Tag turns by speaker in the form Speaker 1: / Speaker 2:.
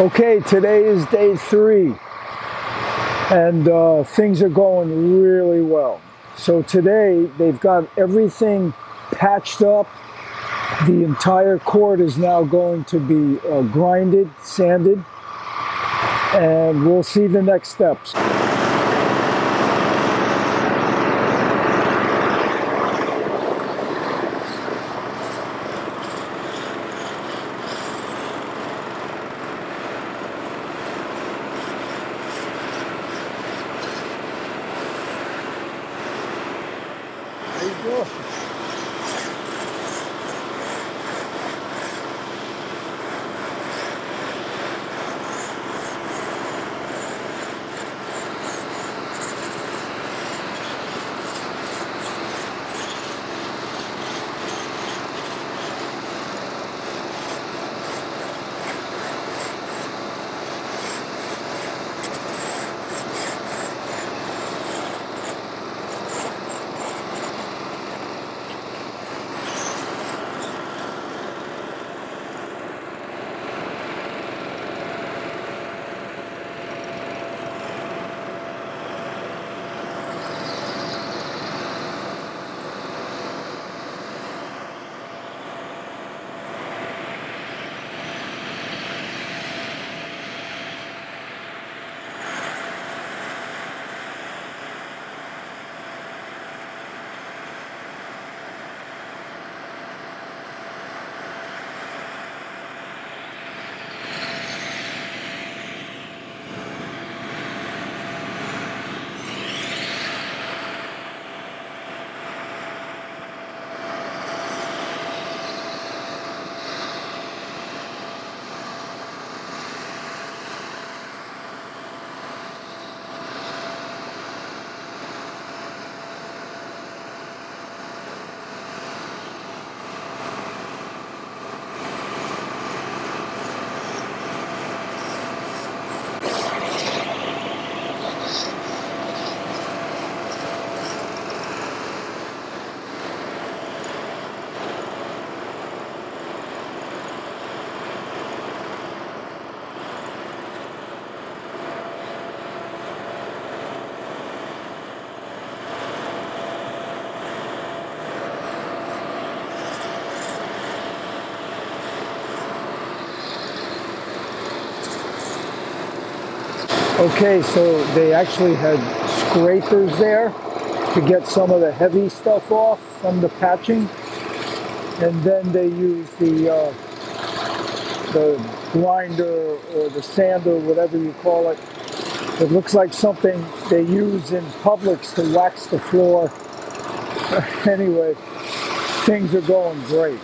Speaker 1: Okay, today is day three, and uh, things are going really well. So today they've got everything patched up. The entire court is now going to be uh, grinded, sanded, and we'll see the next steps. There Okay, so they actually had scrapers there to get some of the heavy stuff off from the patching, and then they use the uh, the grinder or the sander, whatever you call it. It looks like something they use in Publix to wax the floor. anyway, things are going great.